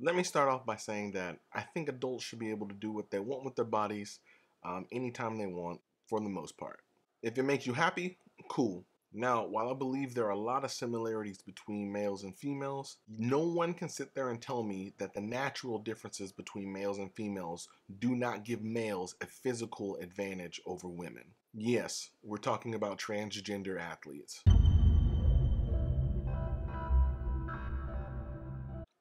Let me start off by saying that I think adults should be able to do what they want with their bodies um, anytime they want, for the most part. If it makes you happy, cool. Now, while I believe there are a lot of similarities between males and females, no one can sit there and tell me that the natural differences between males and females do not give males a physical advantage over women. Yes, we're talking about transgender athletes.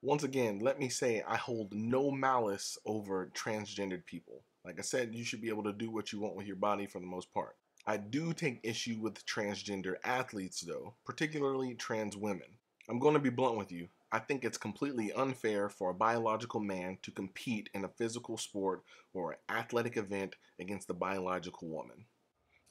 Once again, let me say I hold no malice over transgendered people. Like I said, you should be able to do what you want with your body for the most part. I do take issue with transgender athletes, though, particularly trans women. I'm going to be blunt with you. I think it's completely unfair for a biological man to compete in a physical sport or an athletic event against a biological woman.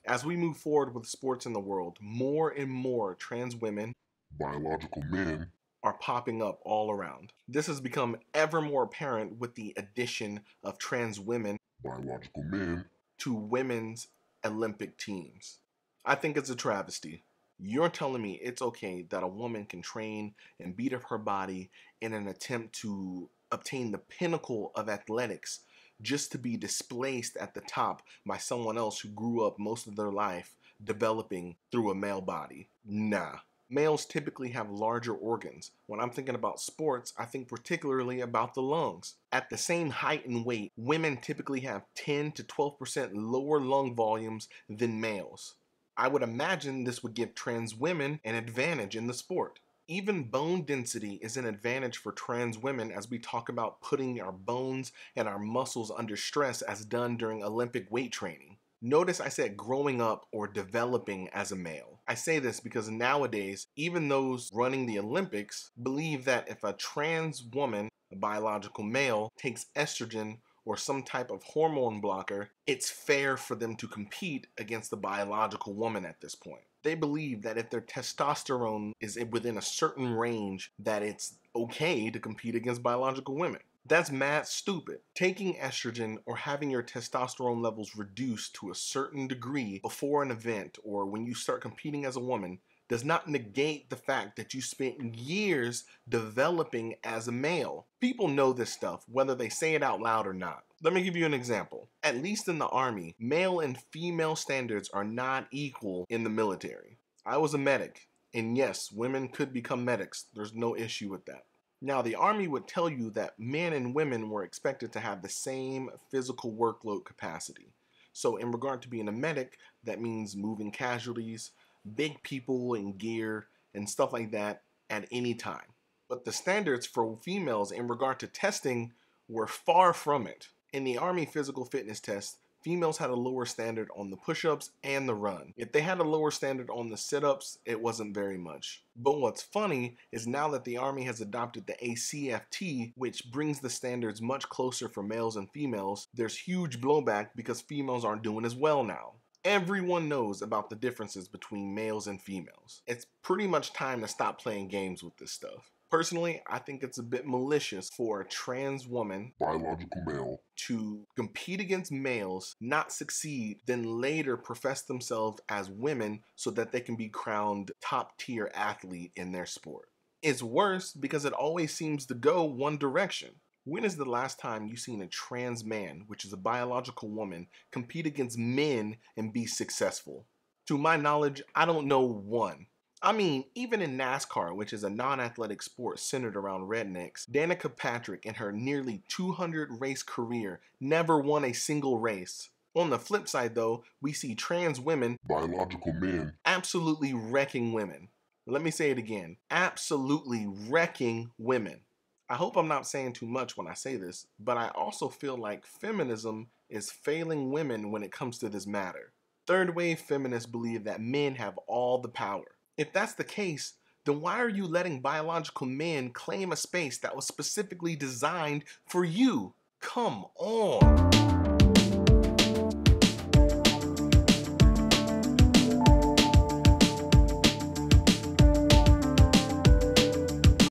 As we move forward with sports in the world, more and more trans women, biological men, are popping up all around. This has become ever more apparent with the addition of trans women, biological men, to women's Olympic teams. I think it's a travesty. You're telling me it's okay that a woman can train and beat up her body in an attempt to obtain the pinnacle of athletics just to be displaced at the top by someone else who grew up most of their life developing through a male body. Nah. Males typically have larger organs. When I'm thinking about sports, I think particularly about the lungs. At the same height and weight, women typically have 10 to 12% lower lung volumes than males. I would imagine this would give trans women an advantage in the sport. Even bone density is an advantage for trans women as we talk about putting our bones and our muscles under stress as done during Olympic weight training. Notice I said growing up or developing as a male. I say this because nowadays, even those running the Olympics believe that if a trans woman, a biological male, takes estrogen or some type of hormone blocker, it's fair for them to compete against the biological woman at this point. They believe that if their testosterone is within a certain range, that it's okay to compete against biological women. That's mad stupid. Taking estrogen or having your testosterone levels reduced to a certain degree before an event or when you start competing as a woman does not negate the fact that you spent years developing as a male. People know this stuff, whether they say it out loud or not. Let me give you an example. At least in the Army, male and female standards are not equal in the military. I was a medic, and yes, women could become medics. There's no issue with that. Now, the Army would tell you that men and women were expected to have the same physical workload capacity. So, in regard to being a medic, that means moving casualties, big people and gear, and stuff like that at any time. But the standards for females in regard to testing were far from it. In the Army physical fitness test, females had a lower standard on the push ups and the run. If they had a lower standard on the sit ups, it wasn't very much. But what's funny is now that the Army has adopted the ACFT, which brings the standards much closer for males and females, there's huge blowback because females aren't doing as well now. Everyone knows about the differences between males and females. It's pretty much time to stop playing games with this stuff. Personally, I think it's a bit malicious for a trans woman, biological male, to compete against males, not succeed, then later profess themselves as women so that they can be crowned top tier athlete in their sport. It's worse because it always seems to go one direction. When is the last time you seen a trans man, which is a biological woman, compete against men and be successful? To my knowledge, I don't know one. I mean, even in NASCAR, which is a non athletic sport centered around rednecks, Danica Patrick, in her nearly 200 race career, never won a single race. On the flip side, though, we see trans women, biological men, absolutely wrecking women. Let me say it again absolutely wrecking women. I hope I'm not saying too much when I say this, but I also feel like feminism is failing women when it comes to this matter. Third wave feminists believe that men have all the power. If that's the case, then why are you letting biological men claim a space that was specifically designed for you? Come on.